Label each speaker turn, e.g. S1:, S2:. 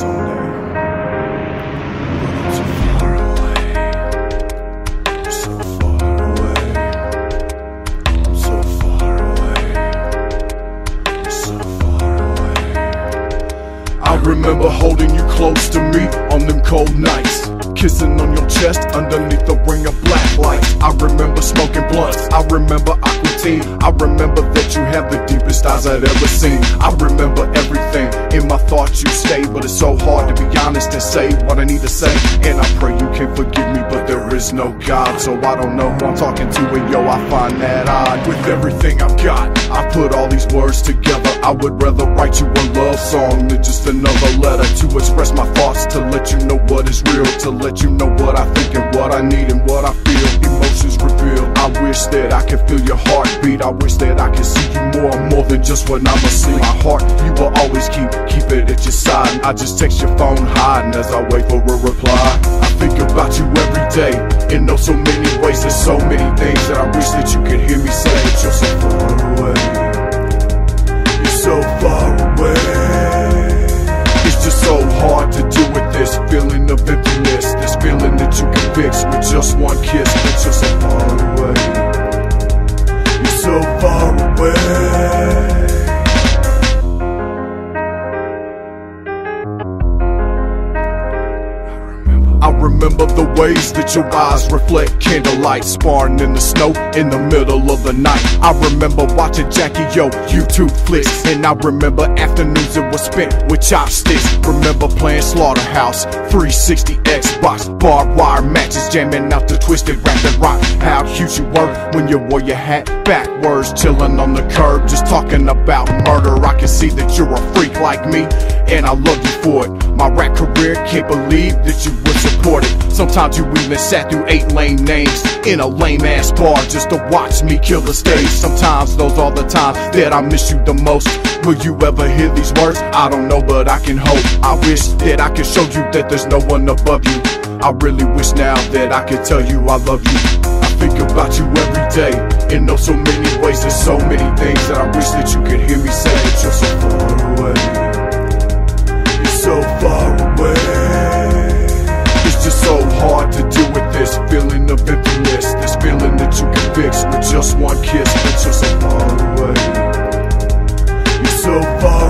S1: I remember holding you close to me on them cold nights. Kissing on your chest underneath the ring of black lights. I remember smoking blunts. I remember Aqua Teen. I remember that you have the deepest eyes I'd ever seen. I remember everything. In my thoughts you stay, but it's so hard to be honest and say what I need to say. And I pray you can forgive me, but there is no God, so I don't know who I'm talking to. And yo, I find that odd. With everything I've got, I put all these words together. I would rather write you a love song than just another letter to express my thoughts, to let you know what is real, to let you know what I think and what I need and what I feel. Emotions reveal. I wish that I could feel your heartbeat. I wish that I could see you more, more than just when I'm asleep. My heart, you will always keep, keep it at your side. I just text your phone hiding as I wait for a reply. I think about you every day in oh so many ways. There's so many things that I wish that you could hear me say. But you're so remember the ways that your eyes reflect candlelight sparring in the snow in the middle of the night. I remember watching Jackie Yo YouTube flicks, and I remember afternoons it was spent with chopsticks. Remember playing Slaughterhouse, 360 Xbox, barbed wire matches, jamming out the twisted rap and rock. How cute you were when you wore your hat backwards, chilling on the curb, just talking about murder. I can see that you're a freak like me, and I love you for it. My rap career can't believe that you would support it. Sometimes you even sat through eight lame names in a lame ass bar just to watch me kill the stage. Sometimes those are the times that I miss you the most. Will you ever hear these words? I don't know, but I can hope. I wish that I could show you that there's no one above you. I really wish now that I could tell you I love you. I think about you every day in oh so many ways. There's so many things that I wish that you could hear me say. But you're so far so far